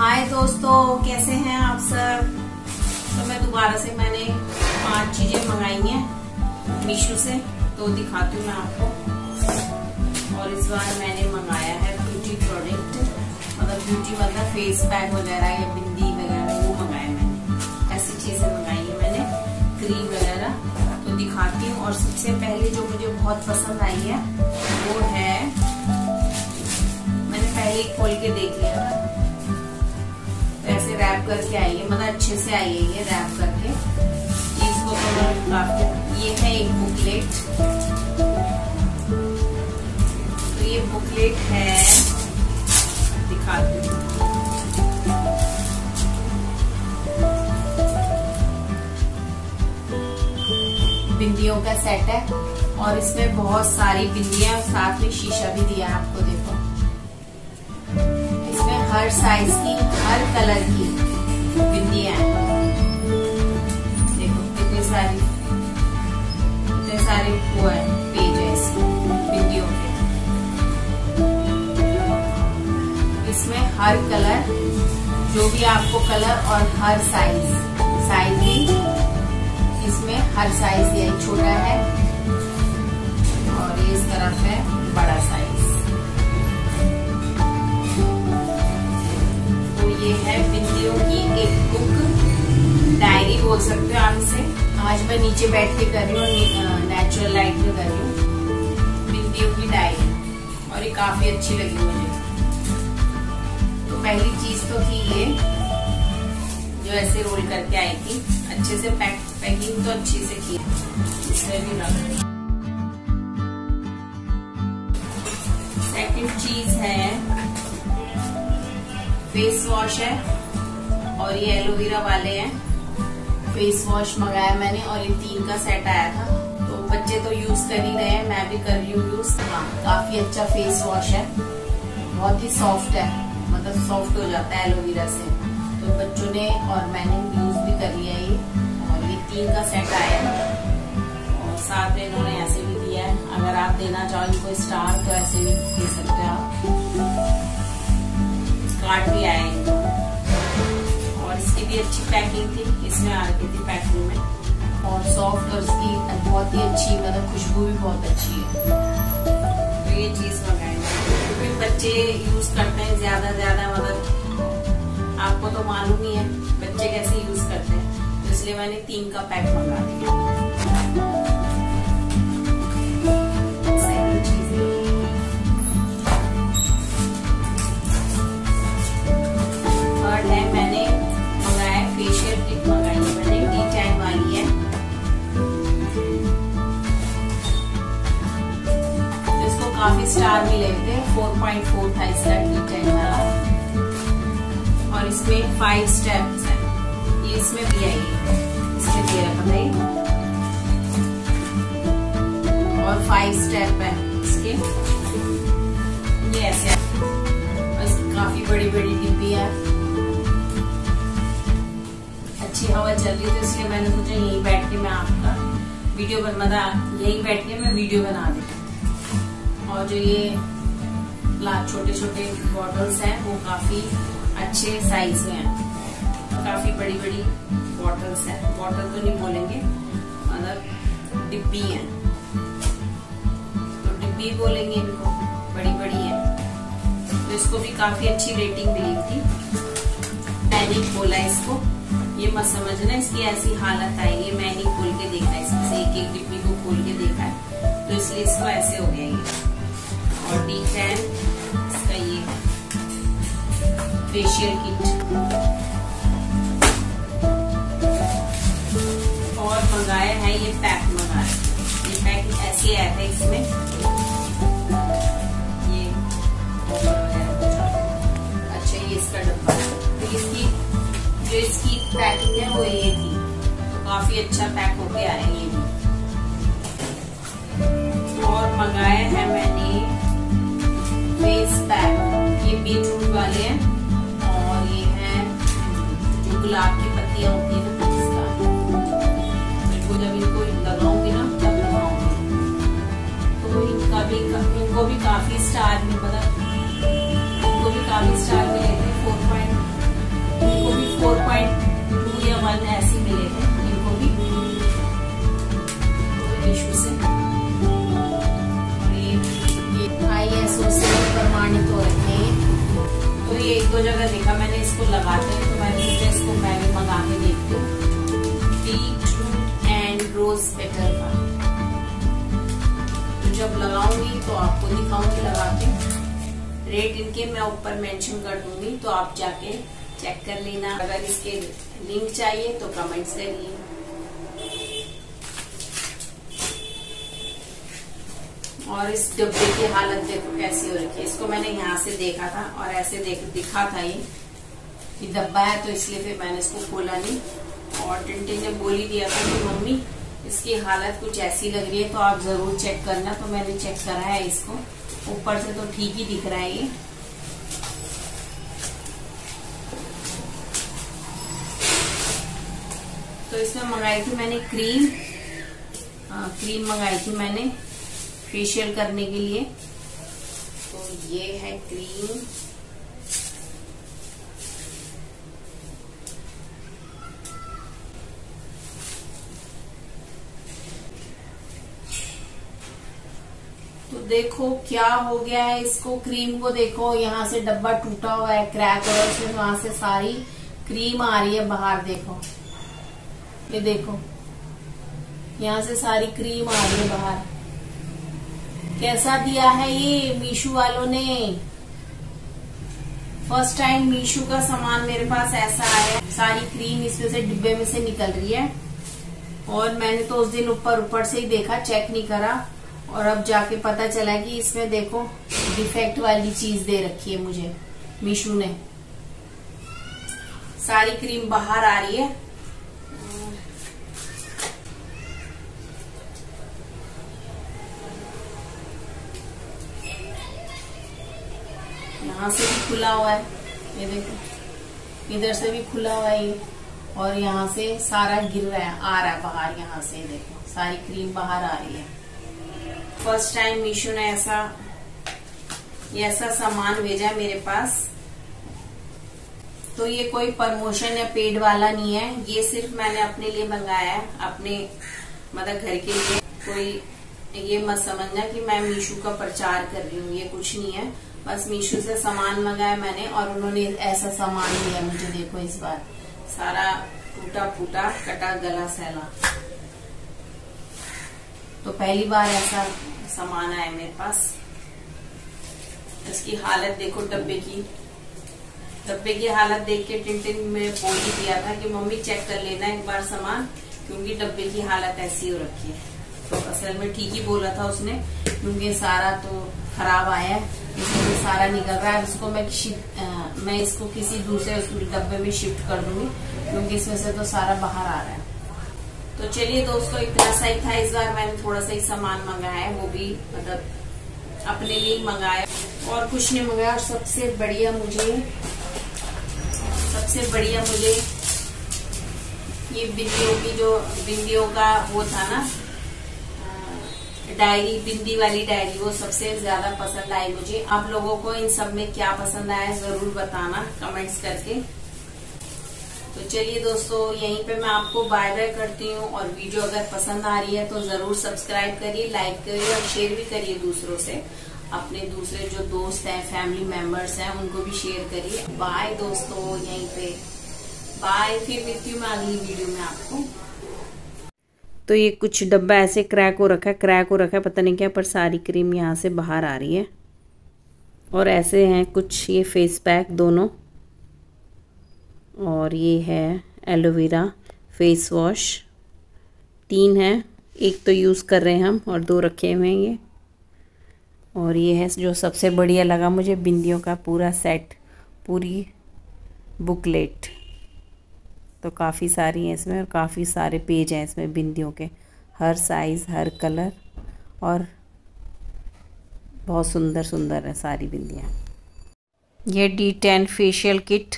हाय दोस्तों, कैसे हैं आप सब? तो मैं दोबारा से मैंने पाँच चीज़ें मंगाई हैं मीशो से तो दिखाती हूँ मैं आपको। और इस बार मैंने मंगाया है ब्यूटी प्रोडक्ट मतलब ब्यूटी मतलब फेस पैक वगैरह या बिंदी वगैरह, वो मंगाया मैंने। ऐसी चीज़ें मंगाई है मैंने क्रीम वगैरह। तो दिखाती हूँ, और सबसे पहले जो मुझे बहुत पसंद आई है, वो है, मैंने पहले खोल के देख लिया था। रैप करके है मतलब अच्छे से है ये रैप करके। इसको तो ये है एक बुकलेट तो ये बुकलेट है, दिखाती हूँ। बिंदियों का सेट है, और इसमें बहुत सारी बिंदियाँ साथ में शीशा भी दिया है आपको, देखो। इसमें हर साइज़ की, हर कलर की बिंदियाँ देखो कितनी सारी, कितने सारे वो है है बिंदियों के। इसमें हर कलर जो भी आपको कलर और हर साइज़ साइज़ भी इसमें हर साइज़ दिया छोटा है, और ये इस तरफ़ है बड़ा साइज़ बोल सकते हो आप से। आज मैं नीचे बैठ के कर रही हूँ नेचुरल लाइट में कर रही हूँ। बिंदियों की डायरी और ये काफ़ी अच्छी लगी मुझे। तो पहली चीज़ तो थी ये, जो ऐसे रोल करके आई थी। अच्छे से पैक पैकिंग तो अच्छी से की। भी सेकंड चीज़ है फेस वॉश है और ये एलोवेरा वाले हैं। फेस वॉश मंगाया मैंने और ये तीन का सेट आया था। तो बच्चे तो यूज़ कर ही रहे हैं, मैं भी कर रही हूँ यूज़ हाँ काफ़ी अच्छा फेस वॉश है। बहुत ही सॉफ्ट है। मतलब सॉफ्ट हो जाता है एलोवेरा से। तो बच्चों ने और मैंने यूज़ भी कर लिया ये। और ये तीन का सेट आया और साथ में इन्होंने ऐसे भी दिया है। अगर आप देना चाहो इनको स्टार तो ऐसे भी दे सकते हैं आप। कार्ड भी आया इनको इसकी भी अच्छी पैकिंग थी इसमें आ रही थी पैकिंग में। और सॉफ्ट और इसकी बहुत ही अच्छी मतलब खुशबू भी बहुत अच्छी है। तो ये चीज़ मंगाई क्योंकि बच्चे यूज़ करते हैं ज़्यादा ज़्यादा मतलब आपको तो मालूम ही है, बच्चे कैसे यूज़ करते हैं। तो इसलिए मैंने तीन का पैक मंगा दिया। स्टार फोर थे 4.4 था इसका टी टेन वाला। और इसमें फाइव स्टेप्स हैं। इसमें भी आई इसमें दे रखा था और फाइव स्टेप है इसके। ये ऐसे बस काफ़ी बड़ी बड़ी डिब्बी है। अच्छी हवा चल रही थी इसलिए मैंने सोचा यहीं बैठ के मैं आपका वीडियो बन मतलब यहीं बैठ के मैं वीडियो बना देती और जो ये छोटे छोटे बॉटल्स हैं, वो काफ़ी अच्छे साइज़ में हैं। काफ़ी बड़ी बड़ी बॉटल्स हैं। बॉटल तो नहीं बोलेंगे मतलब डिब्बी है। तो डिब्बी बोलेंगे इनको, बड़ी बड़ी है। तो इसको भी काफ़ी अच्छी रेटिंग मिली थी। मैंने बोला इसको। ये मत समझना, इसकी ऐसी हालत आई है मैंने खोल के देखा है इसमें से एक एक डिब्बी को खोल के देखा है। तो इसलिए इसको ऐसे हो गया ये। और डी टेन इसका ये फेशियल किट और मंगाया है, ये पैक मंगाया ये पैक ऐसे आया था इसमें। ये अच्छा ये इसका डब्बा तो इसकी जो इसकी पैकिंग है, वो ये थी। तो काफ़ी अच्छा पैक होके आया ये भी। और मंगाया है मैंने फेस पैक ये बीटरूट वाले हैं और ये है जो हम्म, गुलाब की पत्तियाँ होती है ना जब तो इनको भी काफ़ी स्टार में मतलब इनको भी काफ़ी स्टार मिले थे फोर पॉइंट इनको भी फोर पॉइंट टू या वन ऐसे मिले थे इनको भी। तो इशू से। ये आई एस ओ से हो रखे हैं तो ये एक दो जगह देखा मैंने, इसको लगाते हैं तो मैंने सोचा इसको मैं भी मंगा के देखती हूँ। एंड रोज बेटर का। तो जब लगाऊँगी तो आपको दिखाऊँगी लगा के रेट इनके मैं ऊपर मेंशन कर दूँगी तो आप जाके चेक कर लेना। अगर इसके लिंक चाहिए तो कमेंट्स करिए और इस डब्बे की हालत देखो कैसी हो रखी है। इसको मैंने यहाँ से देखा था और ऐसे देख दिखा था ये कि डब्बा है तो इसलिए फिर मैंने इसको खोला नहीं। और टिंटी ने बोल ही दिया था कि मम्मी इसकी हालत कुछ ऐसी लग रही है तो आप ज़रूर चेक करना। तो मैंने चेक करा है इसको। ऊपर से तो ठीक ही दिख रहा है ये। तो इसमें मंगाई थी मैंने क्रीम। आ, क्रीम मंगाई थी मैंने। फेशियल करने के लिए। तो ये है क्रीम तो देखो क्या हो गया है इसको। क्रीम को देखो यहाँ से डब्बा टूटा हुआ है क्रैक हो रहा है वहाँ से सारी क्रीम आ रही है बाहर देखो। ये देखो यहाँ से सारी क्रीम आ रही है बाहर। कैसा दिया है ये मीशू वालों ने? फ़र्स्ट टाइम मीशू का सामान मेरे पास ऐसा आया सारी क्रीम इसमें से डिब्बे में से निकल रही है। और मैंने तो उस दिन ऊपर ऊपर से ही देखा चेक नहीं करा। और अब जाके पता चला कि इसमें देखो डिफेक्ट वाली चीज़ दे रखी है मुझे, मीशू ने। सारी क्रीम बाहर आ रही है यहाँ से भी खुला हुआ है। ये देखो। इधर से भी खुला हुआ है ये। और यहाँ से सारा गिर रहा है, आ रहा है बाहर यहाँ से, देखो। सारी क्रीम बाहर आ रही है। फ़र्स्ट टाइम मीशो ने ऐसा, ये ऐसा सामान भेजा मेरे पास। तो ये कोई प्रमोशन या पेड वाला नहीं है। ये सिर्फ़ मैंने अपने लिए मंगाया है, अपने मतलब घर के लिए। कोई, ये मत समझना कि मैं मीशो का प्रचार कर रही हूँ, ये कुछ नहीं है। बस मीशो से सामान मंगाया मैंने और उन्होंने ऐसा सामान दिया मुझे, देखो इस बार। सारा टूटा फूटा, कटा गला सैला। तो पहली बार ऐसा सामान आया मेरे पास। इसकी हालत देखो डब्बे की। डब्बे की हालत देख के टिन में बोल ही दिया था कि मम्मी चेक कर लेना एक बार सामान, क्योंकि डब्बे की हालत ऐसी हो रखी है। तो असल में ठीक ही बोला था उसने, क्योंकि सारा तो खराब आया है, इसमें भी सारा निकल रहा है। इसको मैं किसी मैं इसको किसी दूसरे डब्बे में शिफ्ट कर दूँगी, क्योंकि इसमें से तो सारा बाहर आ रहा है। तो चलिए दोस्तों, इतना सही था। इस बार मैंने थोड़ा सा ही सामान मंगाया है, वो भी मतलब अपने लिए मंगाया। और कुछ नहीं मंगाया, और सबसे बढ़िया मुझे, सबसे बढ़िया मुझे ये बिंदियों की जो, बिंदियों का वो था ना डायरी बिंदी वाली डायरी वो सबसे ज़्यादा पसंद आई मुझे। आप लोगों को इन सब में क्या पसंद आया ज़रूर बताना कमेंट्स करके। तो चलिए दोस्तों, यहीं पे मैं आपको बाय बाय करती हूँ और वीडियो अगर पसंद आ रही है तो ज़रूर सब्सक्राइब करिए लाइक करिए और शेयर भी करिए दूसरों से। अपने दूसरे जो दोस्त हैं फैमिली मेंबर्स हैं, उनको भी शेयर करिए। बाय दोस्तों, यहीं पे। बाय फिर मिलती हूँ मैं अगली वीडियो में आपको। तो ये कुछ डब्बा ऐसे क्रैक हो रखा है, क्रैक हो रखा है, पता नहीं क्या, पर सारी क्रीम यहाँ से बाहर आ रही है। और ऐसे हैं कुछ ये फेस पैक दोनों। और ये है एलोवेरा फेस वॉश तीन है, एक तो यूज़ कर रहे हैं हम, और दो रखे हुए हैं ये। और ये है जो सबसे बढ़िया लगा मुझे, बिंदियों का पूरा सेट पूरी बुकलेट तो काफ़ी सारी हैं इसमें और काफ़ी सारे पेज हैं इसमें बिंदियों के। हर साइज़ हर कलर और बहुत सुंदर सुंदर है सारी बिंदियाँ। ये डी टेन फेशियल किट